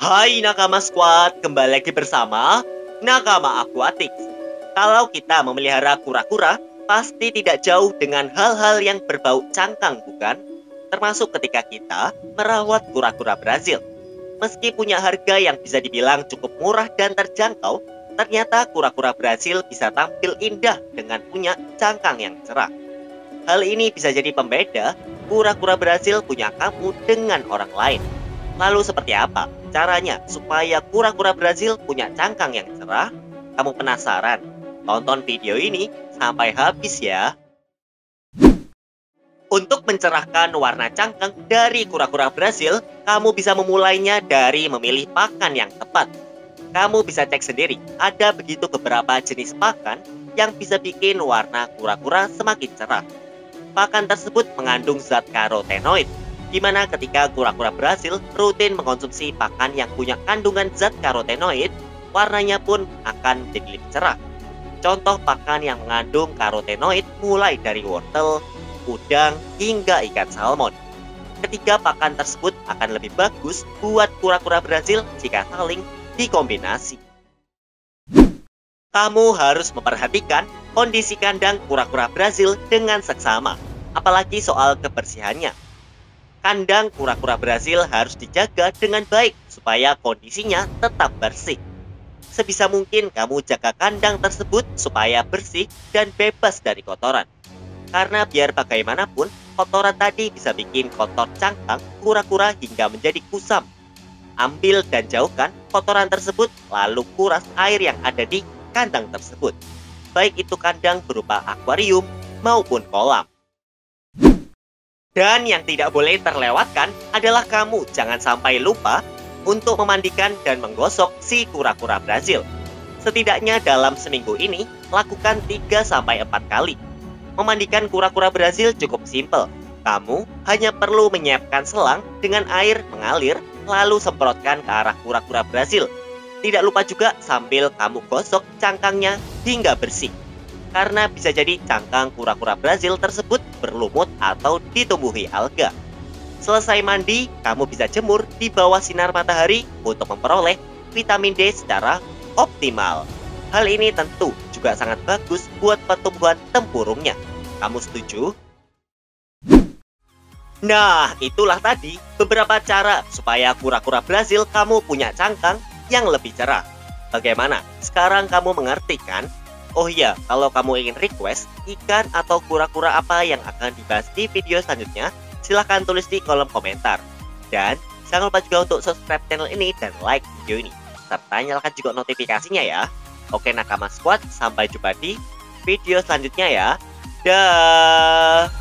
Hai Nakama Squad, kembali lagi bersama Nakama Aquatics. Kalau kita memelihara kura-kura, pasti tidak jauh dengan hal-hal yang berbau cangkang, bukan? Termasuk ketika kita merawat kura-kura Brazil. Meski punya harga yang bisa dibilang cukup murah dan terjangkau, ternyata kura-kura Brazil bisa tampil indah dengan punya cangkang yang cerah. Hal ini bisa jadi pembeda kura-kura Brazil punya kamu dengan orang lain. Lalu seperti apa caranya supaya kura-kura Brazil punya cangkang yang cerah? Kamu penasaran? Tonton video ini sampai habis ya. Untuk mencerahkan warna cangkang dari kura-kura Brazil, kamu bisa memulainya dari memilih pakan yang tepat. Kamu bisa cek sendiri, ada begitu beberapa jenis pakan yang bisa bikin warna kura-kura semakin cerah. Pakan tersebut mengandung zat karotenoid di mana ketika kura-kura Brasil rutin mengkonsumsi pakan yang punya kandungan zat karotenoid, warnanya pun akan jadi lebih cerah. Contoh pakan yang mengandung karotenoid mulai dari wortel, udang, hingga ikan salmon. Ketiga pakan tersebut akan lebih bagus buat kura-kura Brazil jika saling dikombinasi. Kamu harus memperhatikan kondisi kandang kura-kura Brazil dengan seksama, apalagi soal kebersihannya kandang kura-kura Brazil harus dijaga dengan baik supaya kondisinya tetap bersih. Sebisa mungkin kamu jaga kandang tersebut supaya bersih dan bebas dari kotoran. Karena biar bagaimanapun, kotoran tadi bisa bikin kotor cangkang kura-kura hingga menjadi kusam. Ambil dan jauhkan kotoran tersebut lalu kuras air yang ada di kandang tersebut. Baik itu kandang berupa akuarium maupun kolam. Dan yang tidak boleh terlewatkan adalah kamu jangan sampai lupa untuk memandikan dan menggosok si kura-kura Brazil. Setidaknya dalam seminggu ini, lakukan 3-4 kali. Memandikan kura-kura Brazil cukup simpel. Kamu hanya perlu menyiapkan selang dengan air mengalir, lalu semprotkan ke arah kura-kura Brazil. Tidak lupa juga sambil kamu gosok cangkangnya hingga bersih karena bisa jadi cangkang kura-kura Brazil tersebut berlumut atau ditumbuhi alga. Selesai mandi, kamu bisa jemur di bawah sinar matahari untuk memperoleh vitamin D secara optimal. Hal ini tentu juga sangat bagus buat pertumbuhan tempurungnya. Kamu setuju? Nah, itulah tadi beberapa cara supaya kura-kura Brazil kamu punya cangkang yang lebih cerah. Bagaimana? Sekarang kamu mengerti kan Oh iya, kalau kamu ingin request ikan atau kura-kura apa yang akan dibahas di video selanjutnya, silahkan tulis di kolom komentar. Dan jangan lupa juga untuk subscribe channel ini dan like video ini. Serta nyalakan juga notifikasinya ya. Oke Nakama Squad, sampai jumpa di video selanjutnya ya. Dah.